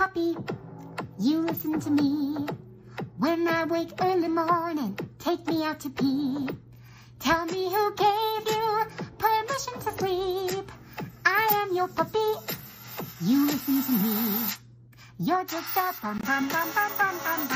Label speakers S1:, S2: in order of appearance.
S1: puppy. You listen to me. When I wake early morning, take me out to pee. Tell me who gave you permission to sleep. I am your puppy. You listen to me. You're just a bum bum bum bum bum bum